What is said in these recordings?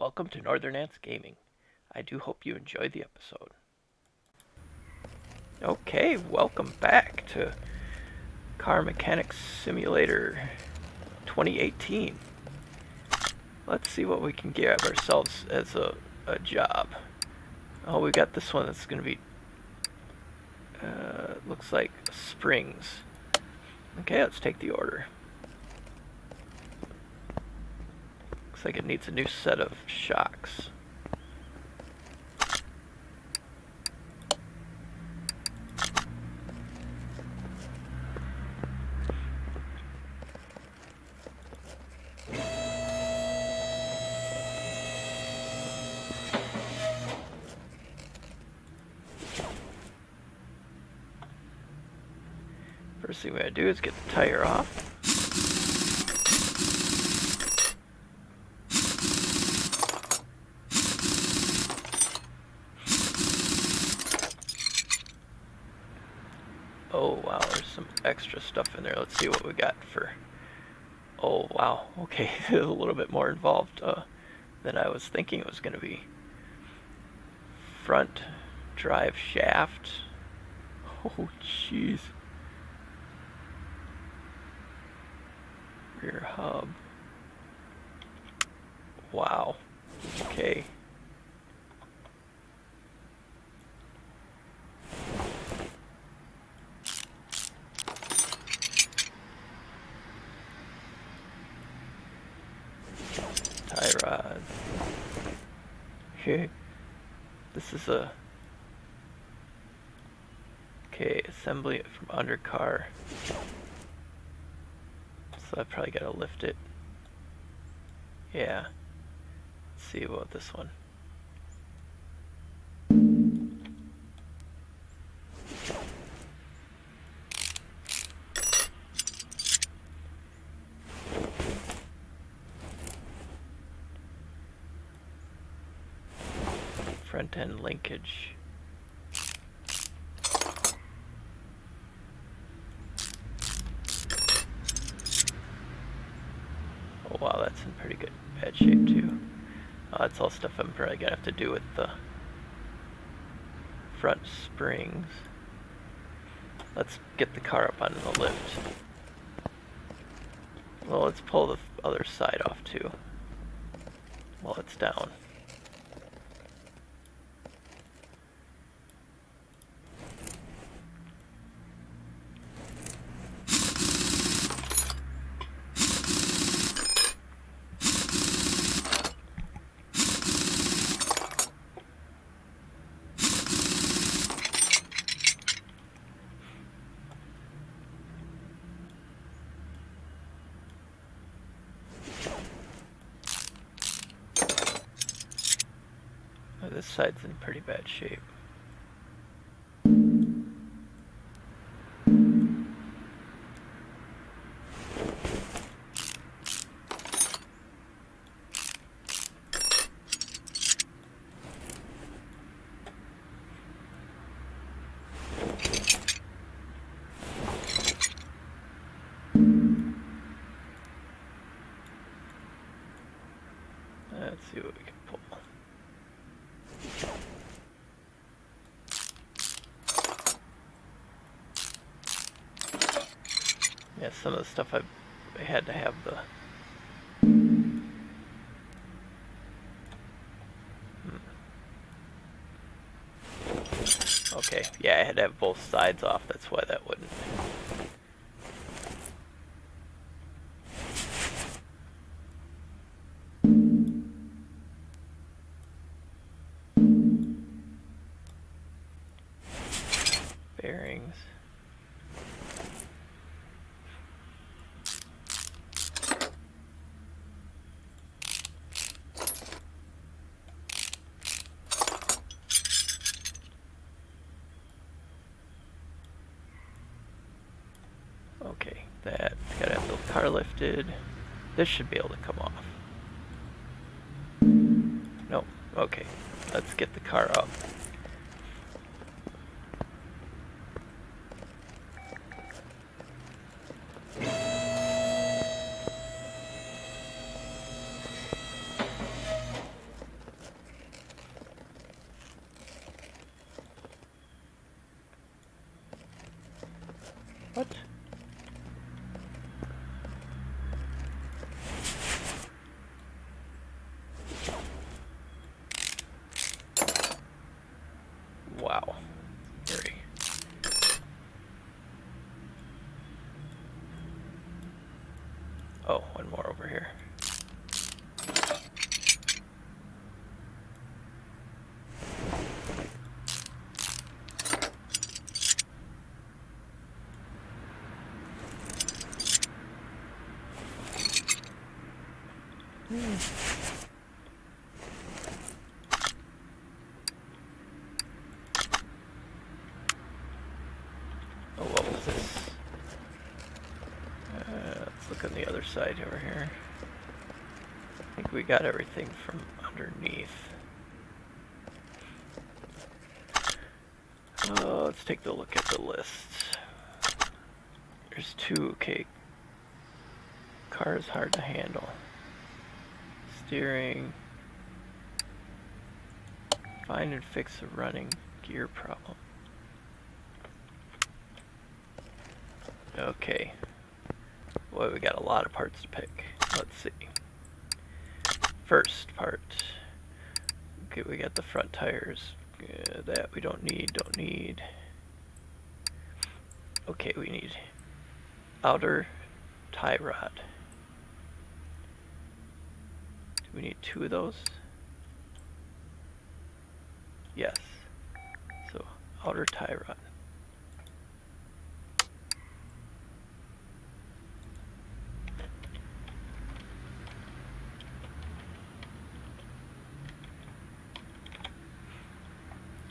Welcome to Northern Ants Gaming. I do hope you enjoyed the episode. Okay, welcome back to Car Mechanics Simulator 2018. Let's see what we can grab ourselves as a, a job. Oh, we got this one that's going to be, uh, looks like springs. Okay, let's take the order. Looks like it needs a new set of shocks. First thing we gotta do is get the tire off. Oh wow, there's some extra stuff in there. Let's see what we got for... Oh wow, okay, a little bit more involved uh, than I was thinking it was going to be. Front drive shaft. Oh jeez. Rear hub. Wow. Okay. tie rod. Okay, this is a okay assembly from undercar. So I probably gotta lift it. Yeah. Let's see about this one. Linkage. Oh wow, that's in pretty good bad shape too. Oh, that's all stuff I'm probably gonna have to do with the front springs. Let's get the car up on the lift. Well, let's pull the other side off too while it's down. Oh, this side's in pretty bad shape. Let's see what we some of the stuff I, I had to have the. Hmm. Okay, yeah, I had to have both sides off. That's why that wouldn't. shifted. This should be able to come off. Nope. Okay. Let's get the car up. What? Oh, what was this? Uh, let's look on the other side over here. I think we got everything from underneath. Uh, let's take a look at the list. There's two, okay. Car is hard to handle. Steering. Find and fix the running gear problem. Okay. Boy, we got a lot of parts to pick. Let's see. First part. Okay, we got the front tires. Yeah, that we don't need, don't need. Okay, we need outer tie rod. Do we need two of those? Yes. So, outer tie rod.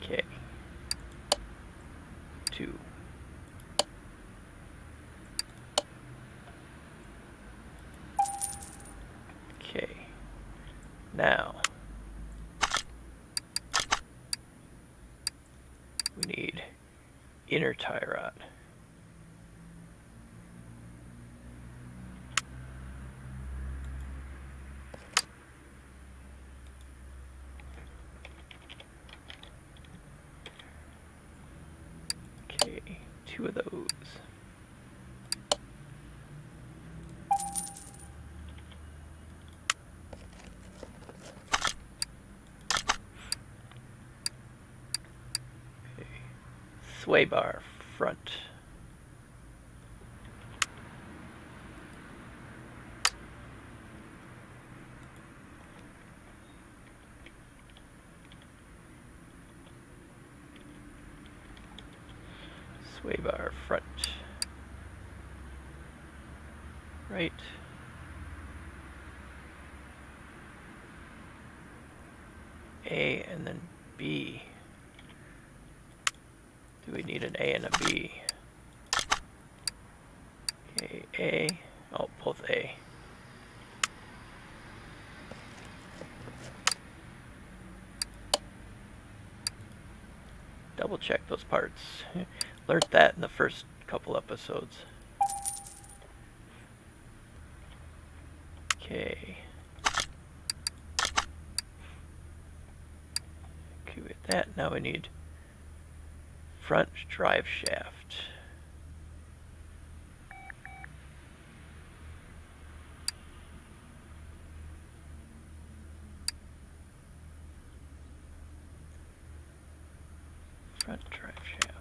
Okay. Two. Okay. Now. We need inner tie rod. Okay, two of those. Okay. Sway bar front. Sway bar front. Right. A and then B. Do we need an A and a B? Okay, A. Oh, both A. Double check those parts. Learned that in the first couple episodes. Okay. Okay, with that, now we need front drive shaft. Front drive shaft.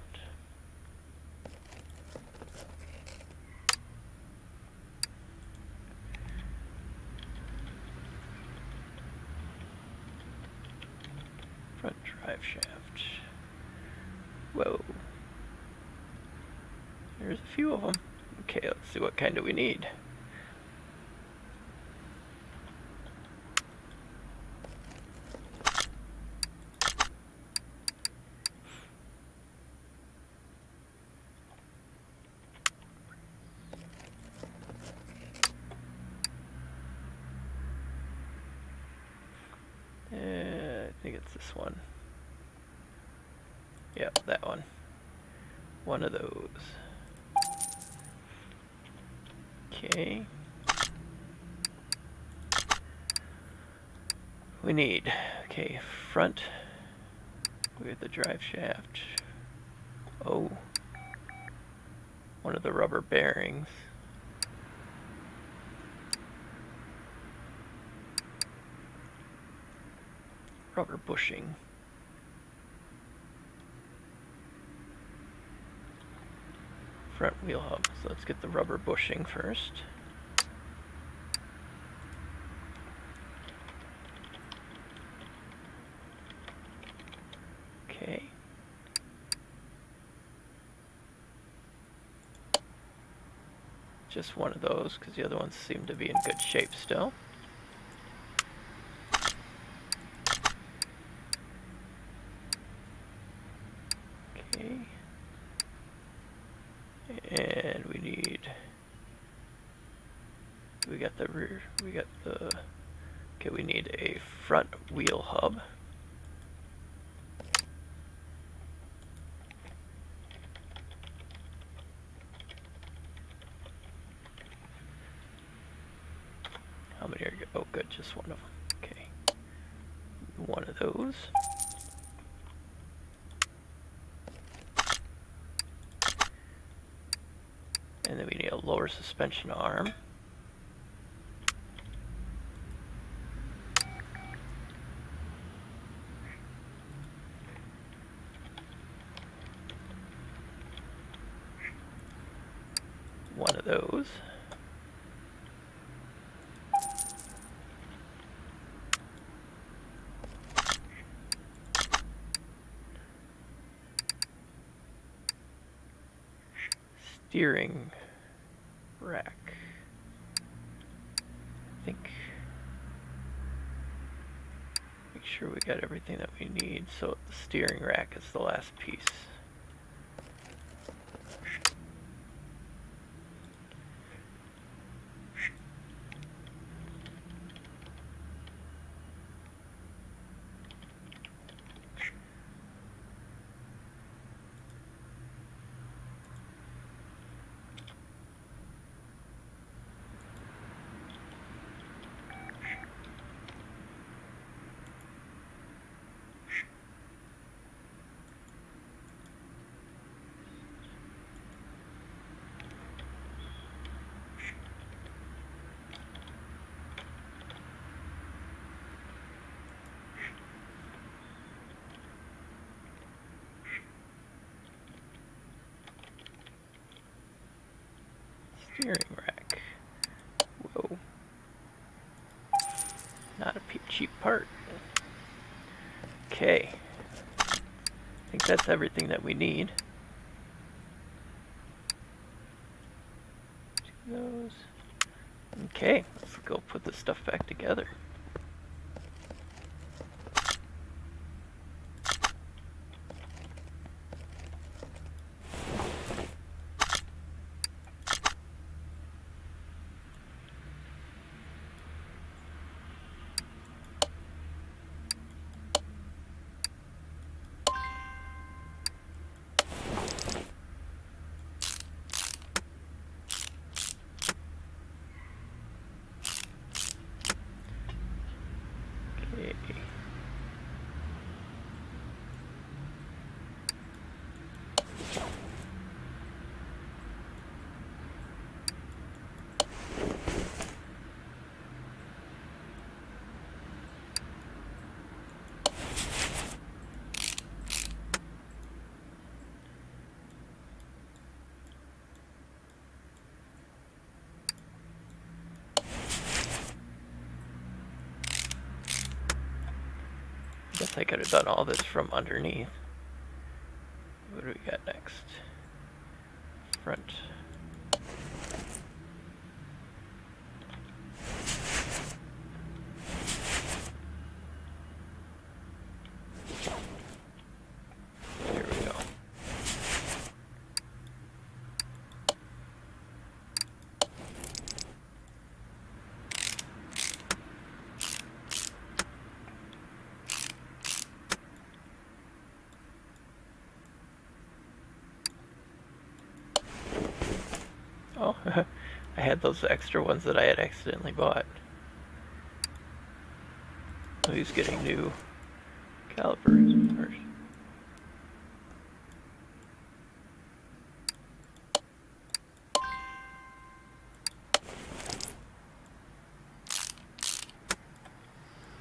Front drive shaft. Whoa. There's a few of them. Okay, let's see what kind do we need. Uh, I think it's this one. Yep, that one. One of those. Okay. We need, okay, front with the drive shaft. Oh. One of the rubber bearings. Rubber bushing. front wheel hub. So let's get the rubber bushing first. just one of those because the other ones seem to be in good shape still. Okay. And we need, we got the rear, we got the, okay, we need a front wheel hub. Just one of them. Okay. One of those. And then we need a lower suspension arm. One of those. Steering rack. I think make sure we got everything that we need. So the steering rack is the last piece. Steering rack. Whoa. Not a cheap part. Okay. I think that's everything that we need. Those. Okay, let's go put this stuff back together. I could have done all this from underneath. What do we got next? Front. There we go. Oh, I had those extra ones that I had accidentally bought. So he's getting new calipers. Or...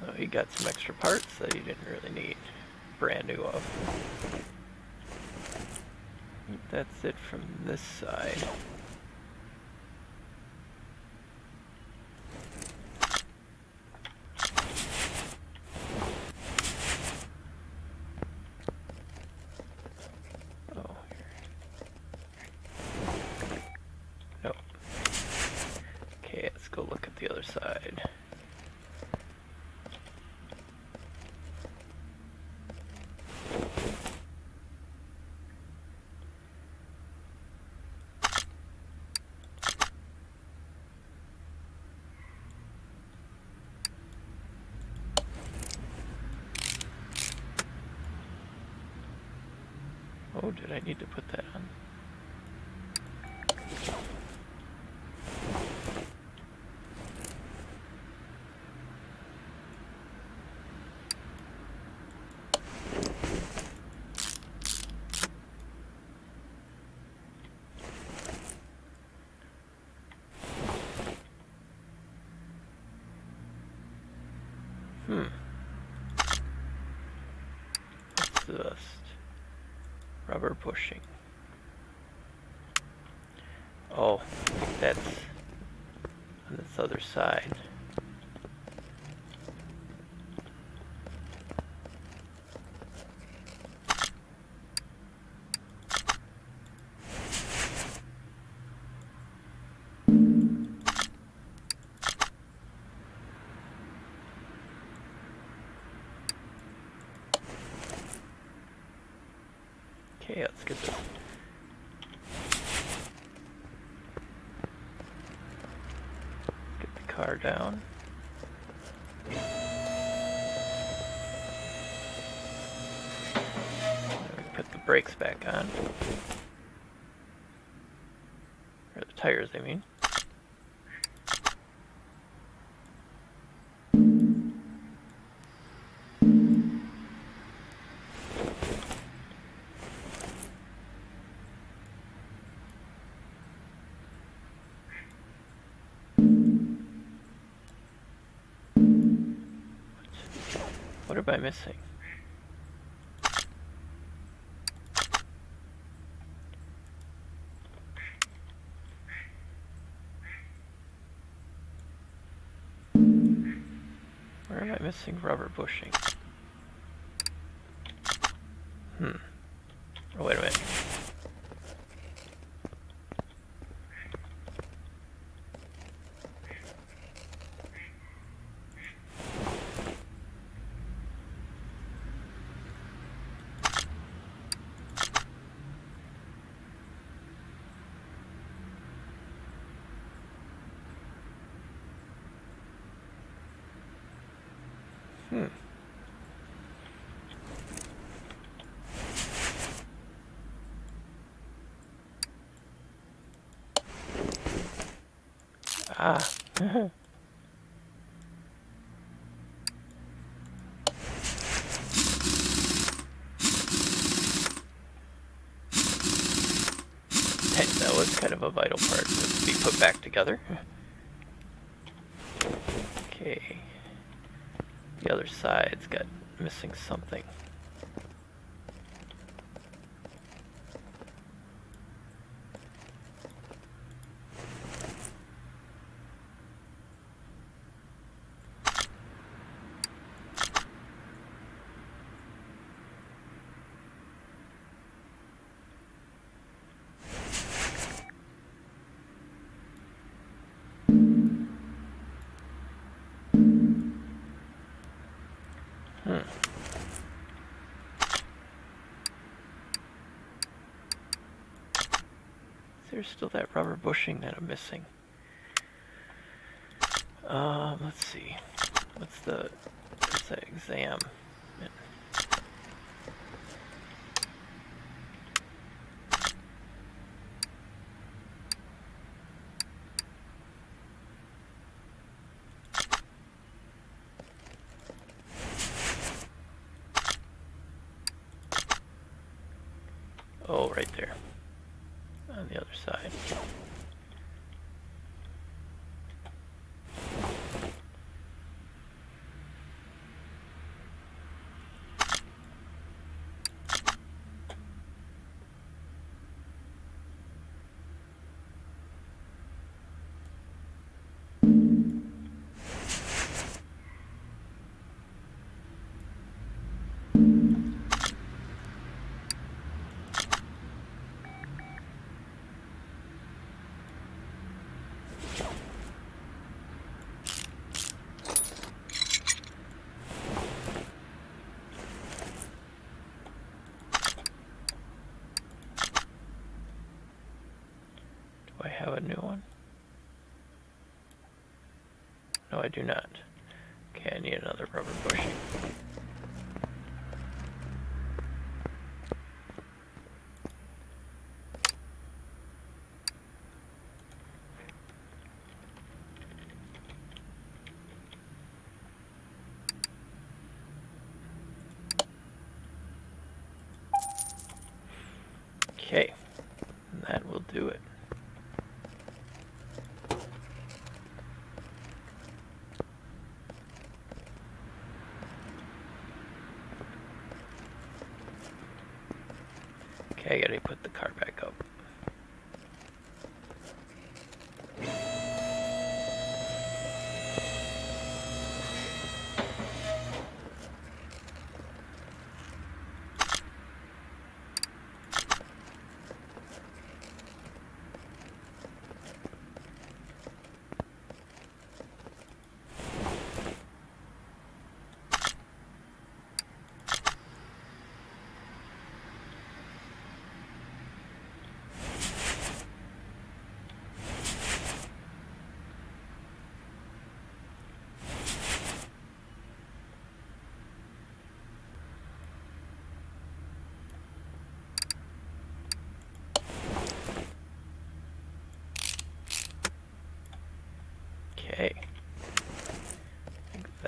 Oh, he got some extra parts that he didn't really need. Brand new of. That's it from this side. Oh, here. Nope. Okay, let's go look at the other side. Oh, did I need to put that on? Hmm. What's this? Bushing. Oh, that's on this other side. Okay, let's get this. Get the car down. Put the brakes back on. Or the tires, I mean. What am I missing? Where am I missing rubber bushing? Hmm. Oh, wait a minute. Hmm. Ah. That was kind of a vital part to be put back together. Okay. The other side's got missing something. There's still that rubber bushing that I'm missing. Um, let's see. What's the what's that exam? have a new one? No, I do not. Okay, I need another rubber bushing. Okay.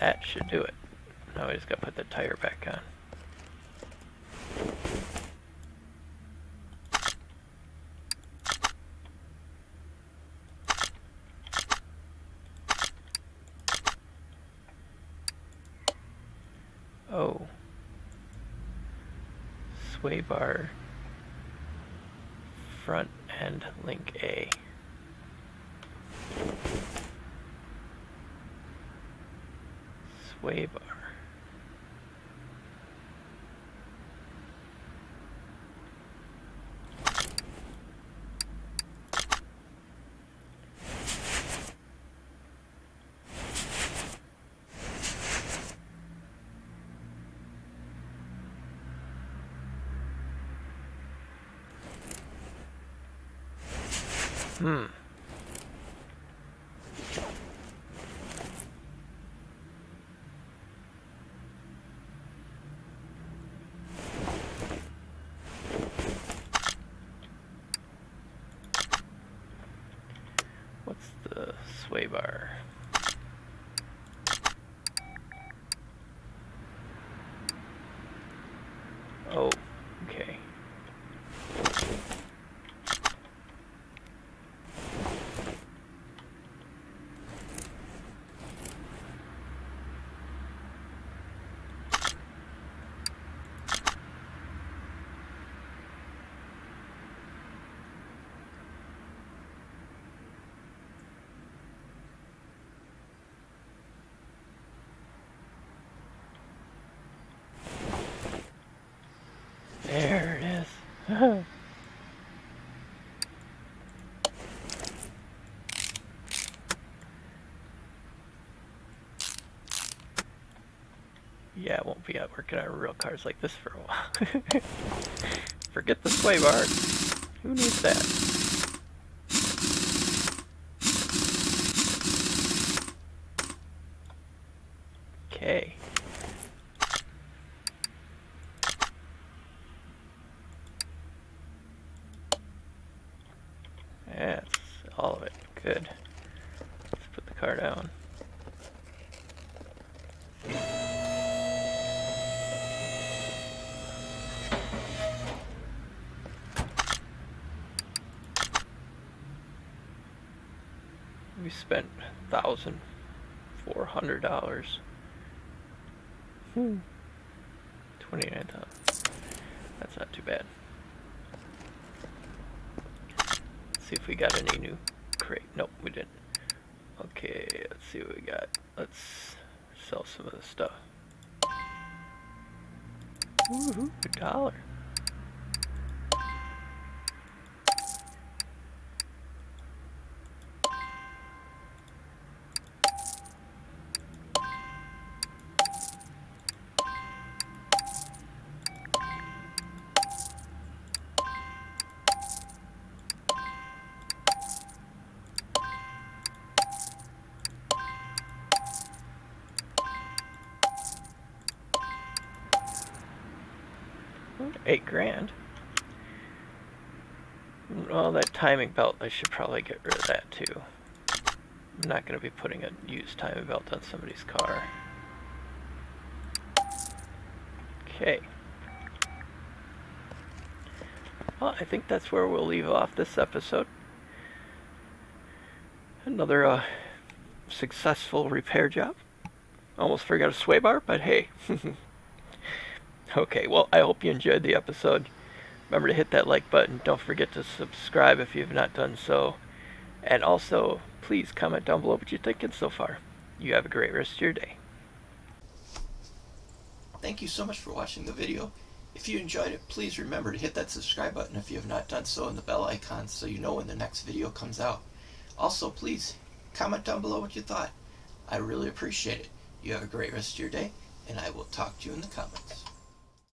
That should do it. Now we just gotta put the tire back on. Oh. Sway bar front end link A. Sway bar. Hmm. What's the sway bar? Oh, okay. There it is. yeah, it won't be out working on real cars like this for a while. Forget the sway bar. Who needs that? Okay. Yeah, that's all of it. Good. Let's put the car down. We spent thousand four hundred dollars. Hmm. Twenty nine thousand. That's not too bad. see if we got any new crate. Nope, we didn't. Okay, let's see what we got. Let's sell some of the stuff. Woohoo, a dollar. Grand. Well, that timing belt, I should probably get rid of that too. I'm not going to be putting a used timing belt on somebody's car. Okay. well, I think that's where we'll leave off this episode. Another uh, successful repair job. Almost forgot a sway bar, but hey. okay, well, I hope you enjoyed the episode. Remember to hit that like button. Don't forget to subscribe if you have not done so. And also, please comment down below what you're thinking so far. You have a great rest of your day. Thank you so much for watching the video. If you enjoyed it, please remember to hit that subscribe button if you have not done so and the bell icon so you know when the next video comes out. Also, please comment down below what you thought. I really appreciate it. You have a great rest of your day, and I will talk to you in the comments.